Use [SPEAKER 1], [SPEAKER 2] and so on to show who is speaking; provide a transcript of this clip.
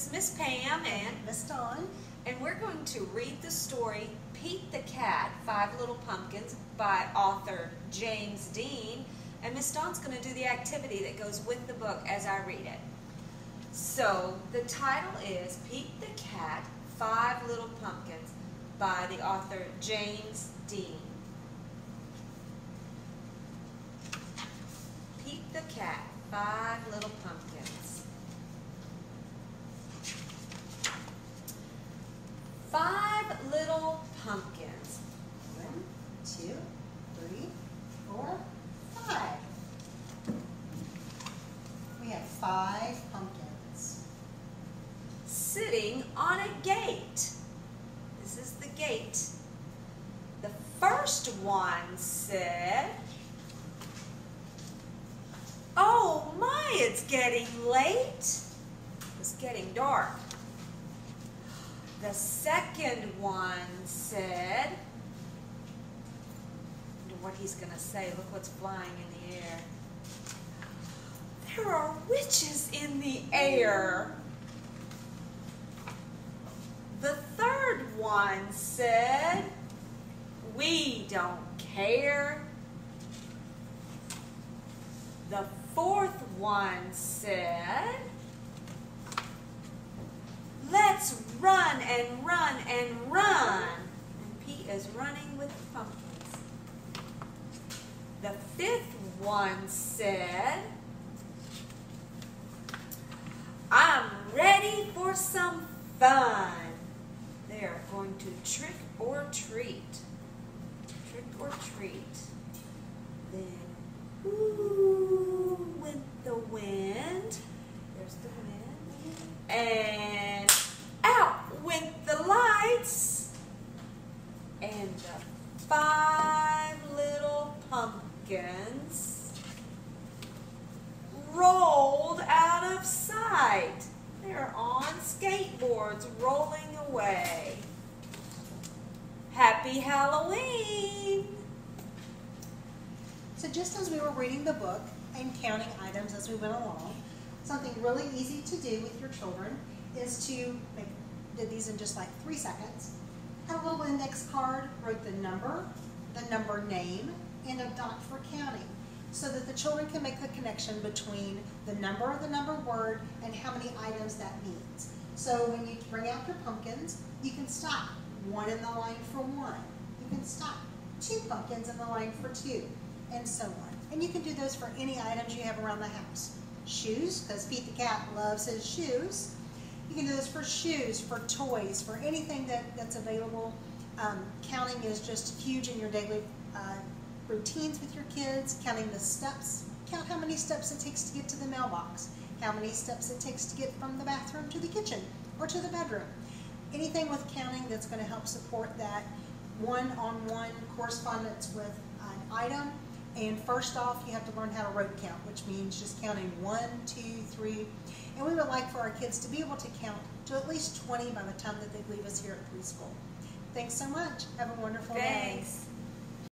[SPEAKER 1] is Miss Pam and
[SPEAKER 2] Miss Dawn.
[SPEAKER 1] and we're going to read the story Pete the Cat, Five Little Pumpkins by author James Dean. And Miss Dawn's going to do the activity that goes with the book as I read it. So the title is Pete the Cat, Five Little Pumpkins by the author James Dean. Pete the Cat, Five Little Pumpkins. Five little pumpkins.
[SPEAKER 2] One, two, three, four, five. We have five pumpkins.
[SPEAKER 1] sitting on a gate. This is the gate. The first one said, Oh my, it's getting late. It's getting dark. The second one said, what he's going to say. Look what's flying in the air. There are witches in the air. The third one said, We don't care. The fourth one said, Let's run and run and run. And Pete is running with the pumpkins. The fifth one said, I'm ready for some fun. They are going to trick or treat. Trick or treat. Then, ooh, went the wind. There's the wind. And out went the lights. And the five little rolled out of sight. They're on skateboards rolling away. Happy Halloween!
[SPEAKER 2] So just as we were reading the book and counting items as we went along, something really easy to do with your children is to did these in just like three seconds. Had a little index card, wrote the number, the number name, and a dot for counting so that the children can make the connection between the number, of the number word, and how many items that means. So when you bring out your pumpkins, you can stop one in the line for one. You can stop two pumpkins in the line for two, and so on. And you can do those for any items you have around the house. Shoes, because Pete the cat loves his shoes. You can do this for shoes, for toys, for anything that, that's available. Um, counting is just huge in your daily uh, routines with your kids, counting the steps. Count how many steps it takes to get to the mailbox, how many steps it takes to get from the bathroom to the kitchen or to the bedroom. Anything with counting that's going to help support that one-on-one correspondence with an item. And first off, you have to learn how to road count, which means just counting one, two, three. And we would like for our kids to be able to count to at least 20 by the time that they leave us here at preschool. Thanks so much. Have a wonderful day.
[SPEAKER 1] Thanks.